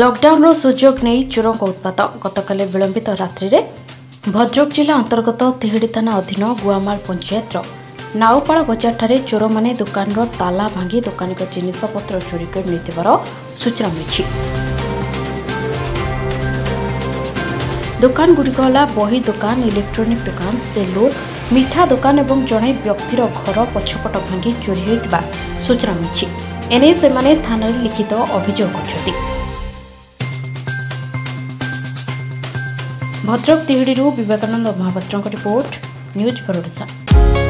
ଲକଡାଉନର ସୁଯୋଗ ନେଇ ଚୋରଙ୍କ ଉତ୍ପାତ ଗତକାଲି ବିଳମ୍ବିତ ରାତ୍ରିରେ ଭଦ୍ରକ ଜିଲ୍ଲା ଅନ୍ତର୍ଗତ ତିହିଡ଼ି ଥାନା ଅଧୀନ ଗୁଆମାଳ ପଞ୍ଚାୟତର ନାଉପାଳ ବଜାରଠାରେ ଚୋରମାନେ ଦୋକାନର ତାଲା ଭାଙ୍ଗି ଦୋକାନୀଙ୍କ ଜିନିଷପତ୍ର ଚୋରି କରି ନେଇଥିବାର ସୂଚନା ମିଳିଛି। ଦୋକାନଗୁଡ଼ିକ ହେଲା ବହି ଦୋକାନ ଇଲେକ୍ଟ୍ରୋନିକ୍ ଦୋକାନ ସେଲୁନ୍ ମିଠା ଦୋକାନ ଏବଂ ଜଣେ ବ୍ୟକ୍ତିର ଘର ପଛପଟ ଭାଙ୍ଗି ଚୋରି ହୋଇଥିବା ସୂଚନା ମିଳିଛି। ଏନେଇ ସେମାନେ ଥାନାରେ ଲିଖିତ ଅଭିଯୋଗ କରିଛନ୍ତି। ଭଦ୍ରକ ତିହିଡ଼ିରୁ ବିବେକାନନ୍ଦ ମହାପାତ୍ରଙ୍କ ରିପୋର୍ଟ ନ୍ୟୁଜ୍ ଫର ଓଡ଼ିଶା